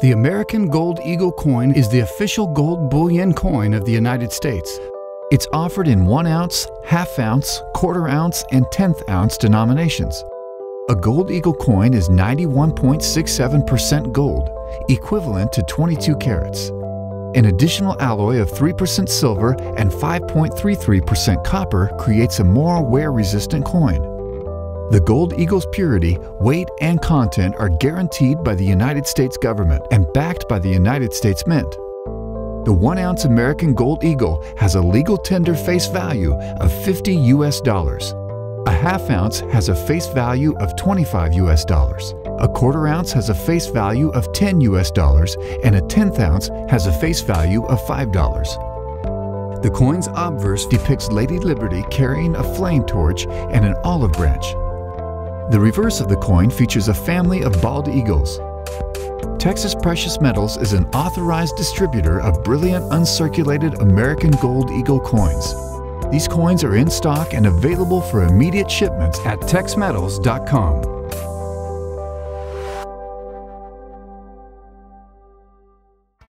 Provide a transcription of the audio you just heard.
The American Gold Eagle coin is the official gold bullion coin of the United States. It's offered in 1 ounce, half ounce, quarter ounce, and tenth ounce denominations. A Gold Eagle coin is 91.67% gold, equivalent to 22 carats. An additional alloy of 3% silver and 5.33% copper creates a more wear-resistant coin. The Gold Eagle's purity, weight, and content are guaranteed by the United States government and backed by the United States Mint. The 1 ounce American Gold Eagle has a legal tender face value of 50 US dollars. A half ounce has a face value of 25 US dollars. A quarter ounce has a face value of 10 US dollars, and a tenth ounce has a face value of $5. The coin's obverse depicts Lady Liberty carrying a flame torch and an olive branch. The reverse of the coin features a family of bald eagles. Texas Precious Metals is an authorized distributor of brilliant uncirculated American Gold Eagle coins. These coins are in stock and available for immediate shipments at texmetals.com.